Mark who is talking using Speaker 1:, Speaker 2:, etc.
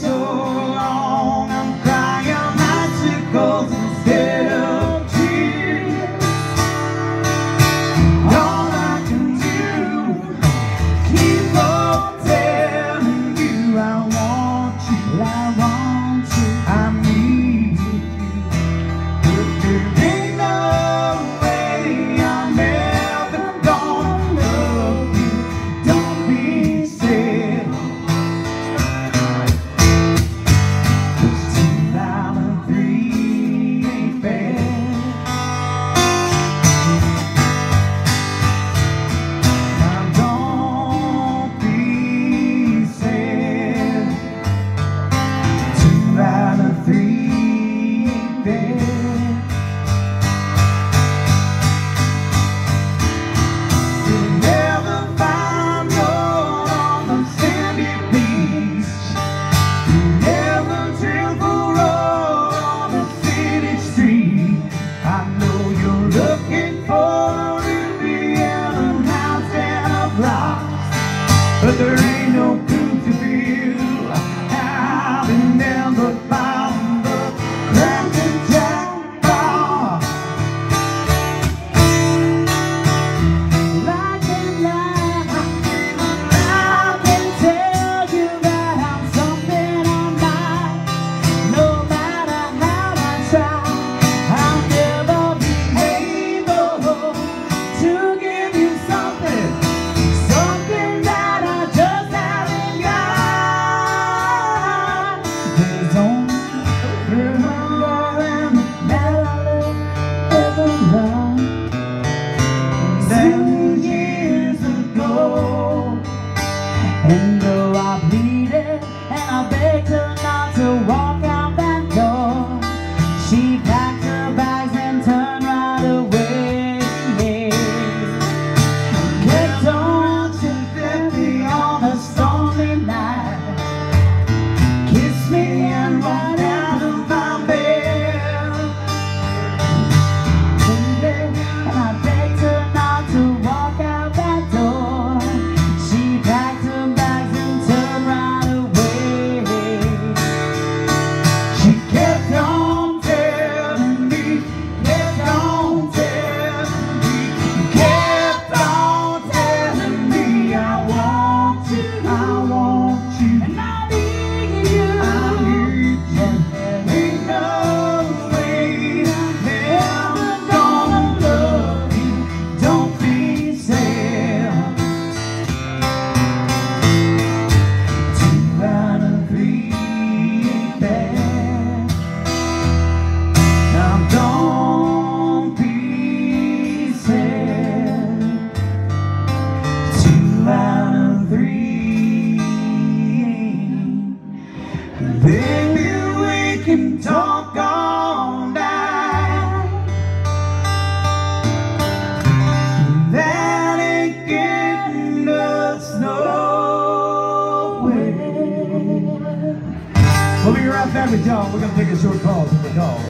Speaker 1: so long. further
Speaker 2: and can
Speaker 1: talk. That ain't getting us nowhere. We'll be right back with y'all. We're going to take a short pause.